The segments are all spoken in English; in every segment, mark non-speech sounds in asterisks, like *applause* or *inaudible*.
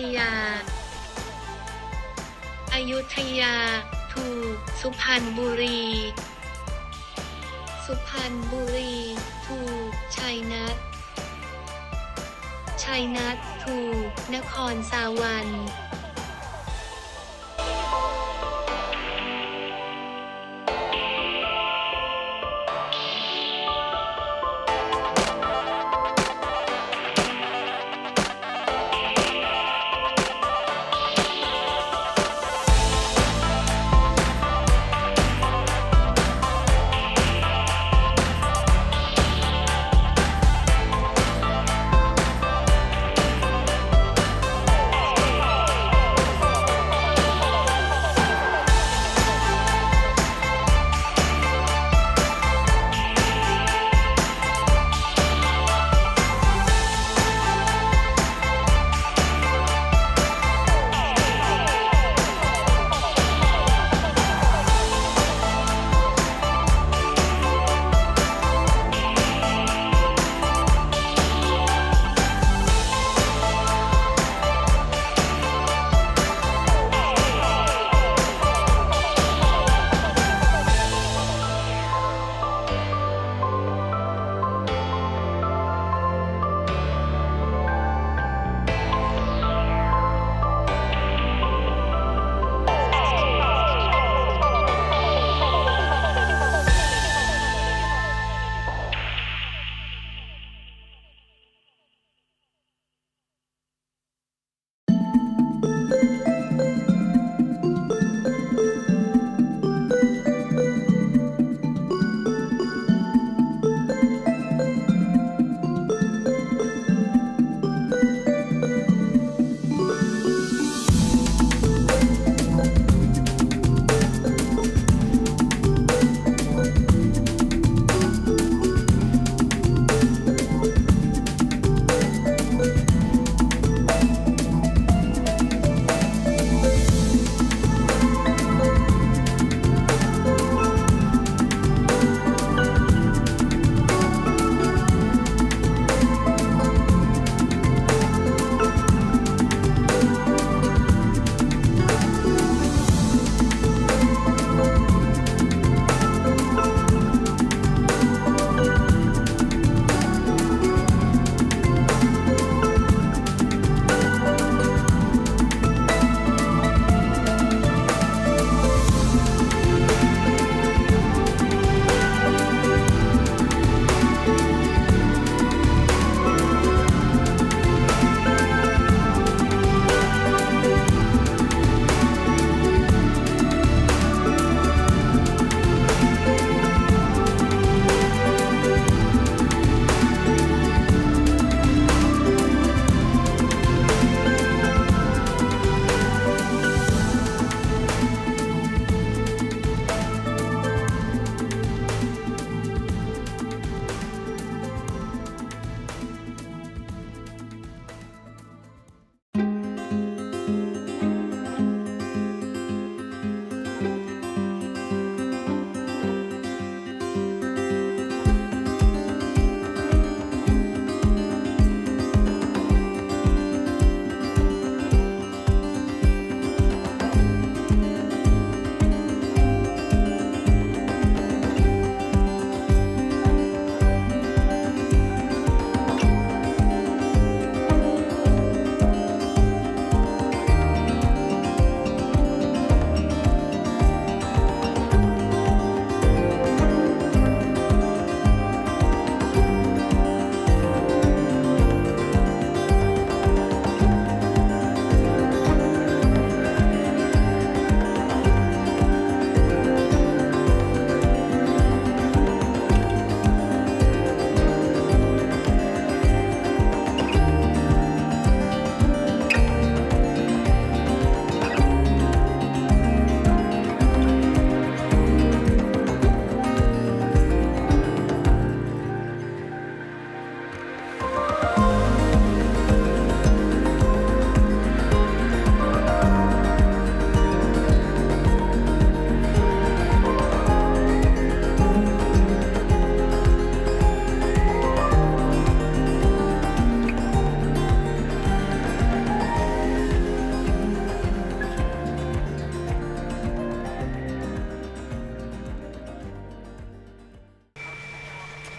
อยุธยา อยุธยาถูกสุพรรณบุรี สุพรรณบุรีถูกชัยนัทชัยนัทถูกนครสาวรรค์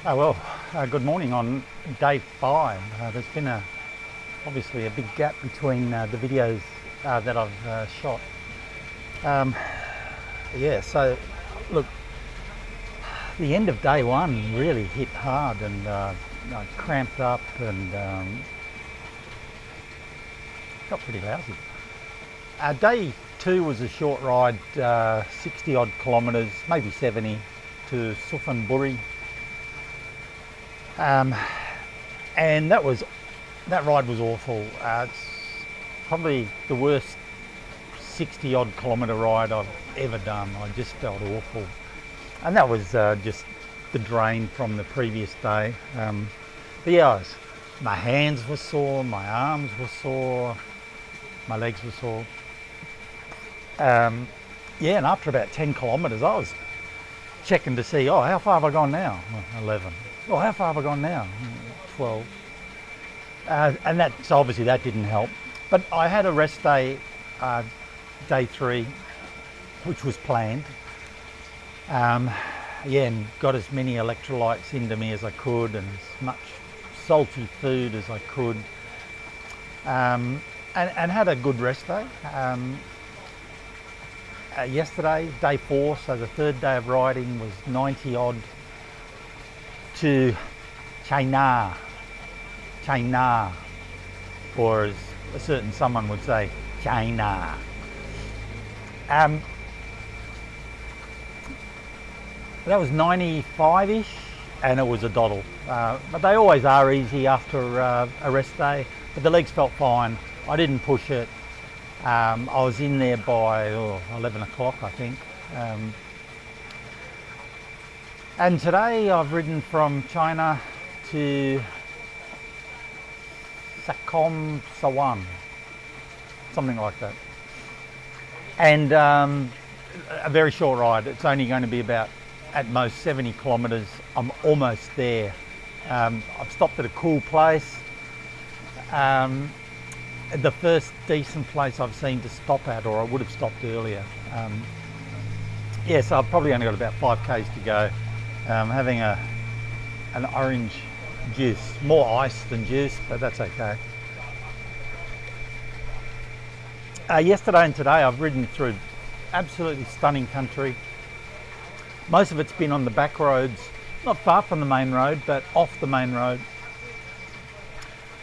Oh well, uh, good morning on day five. Uh, there's been a obviously a big gap between uh, the videos uh, that I've uh, shot. Um, yeah, so look, the end of day one really hit hard and uh, I cramped up and um, got pretty lousy. Day two was a short ride, 60 odd kilometres, maybe 70 to Suphanburi um, and that was that ride was awful. Uh, it's probably the worst 60 odd kilometre ride I've ever done. I just felt awful, and that was uh, just the drain from the previous day. Um, but yeah, was, my hands were sore, my arms were sore, my legs were sore. Um, yeah, and after about 10 kilometres, I was checking to see, oh, how far have I gone now? Well, 11. Well, how far have I gone now? 12. Uh, and that's obviously that didn't help. But I had a rest day, uh, day three, which was planned. Um, yeah, and got as many electrolytes into me as I could and as much salty food as I could. Um, and, and, had a good rest day. Um, uh, yesterday, day four, so the third day of riding was 90 odd to Chai Nat, China, or as a certain someone would say, China. Um, that was 95-ish and it was a doddle. Uh, but they always are easy after uh, a rest day, but the legs felt fine. I didn't push it. Um, I was in there by oh, 11 o'clock, I think. Um, and today I've ridden from Chai Nat to Sakom Sawan, something like that. And um, a very short ride. It's only going to be about at most 70 kilometres. I'm almost there. Um, I've stopped at a cool place. Um, the first decent place I've seen to stop at, or I would have stopped earlier. Um, yeah, so I've probably only got about 5 k's to go. I'm having a an orange juice, more ice than juice, but that's okay. Uh, yesterday and today I've ridden through absolutely stunning country. Most of it's been on the back roads, not far from the main road, but off the main road.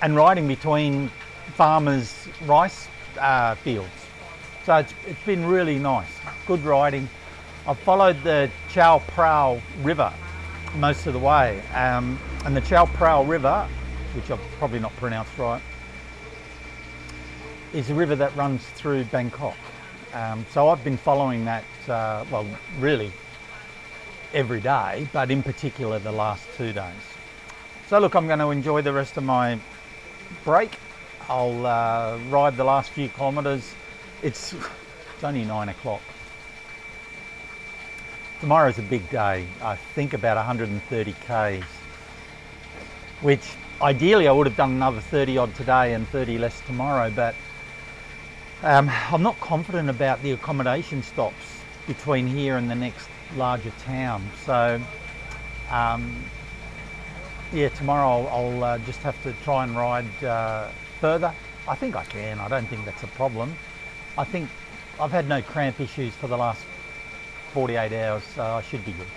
And riding between farmers' rice uh, fields. So it's, it's been really nice, good riding. I've followed the Chao Phraya River most of the way. Um, and the Chao Phraya River, which I've probably not pronounced right, is a river that runs through Bangkok. Um, so I've been following that, uh, well, really every day, but in particular the last two days. So look, I'm going to enjoy the rest of my break. I'll uh, ride the last few kilometres. It's, *laughs* it's only nine o'clock. Tomorrow's a big day. I think about 130 Ks, which ideally I would have done another 30 odd today and 30 less tomorrow, but um, I'm not confident about the accommodation stops between here and the next larger town. So, um, yeah, tomorrow I'll, I'll uh, just have to try and ride uh, further. I think I can. I don't think that's a problem. I think I've had no cramp issues for the last 48 hours, so I should be good.